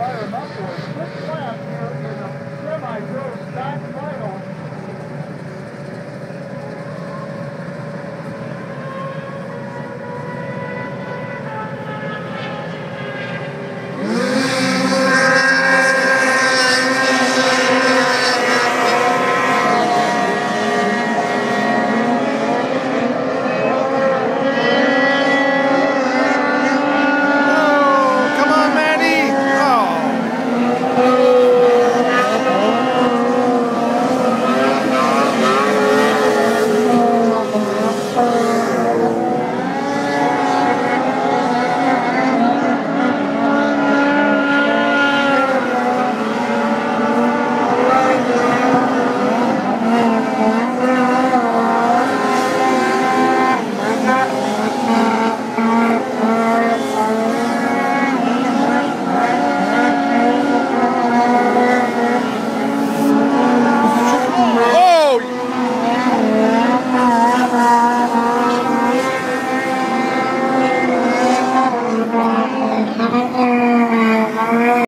fire them up for